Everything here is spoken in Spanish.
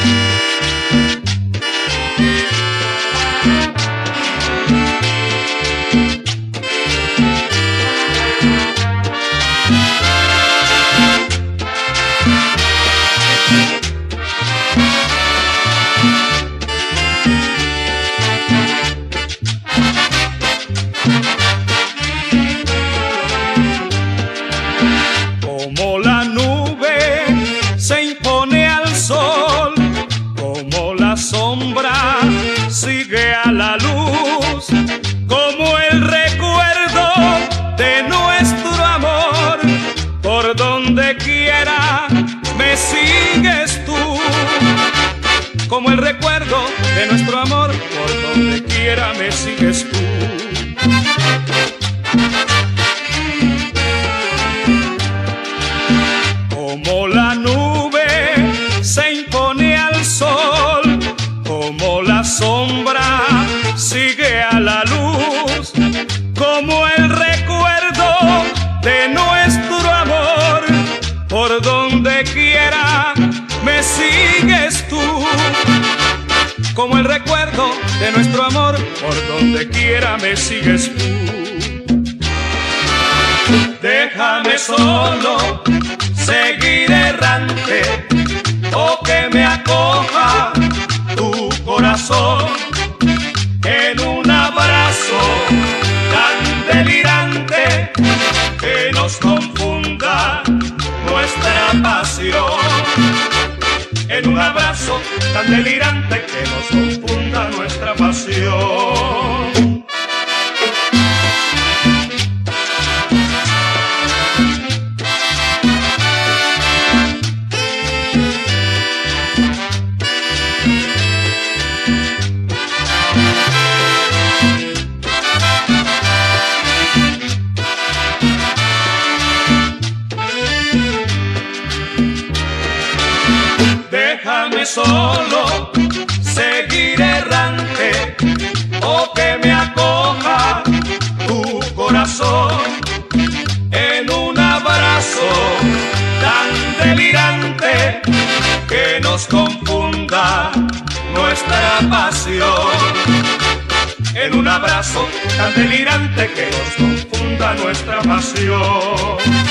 Thank you. como el recuerdo de nuestro amor. Por donde quiera me sigues tú, como el recuerdo de nuestro amor. Por donde quiera me sigues tú. Como la nube se impone al sol, como la sombra el recuerdo de nuestro amor. Por donde quiera me sigues tú. Como el recuerdo de nuestro amor, por donde quiera me sigues tú. Déjame solo seguir errante nos confunda nuestra pasión. En un abrazo tan delirante que nos confunda nuestra pasión. solo, seguir errante, o que me acoja tu corazón en un abrazo tan delirante que nos confunda nuestra pasión. En un abrazo tan delirante que nos confunda nuestra pasión.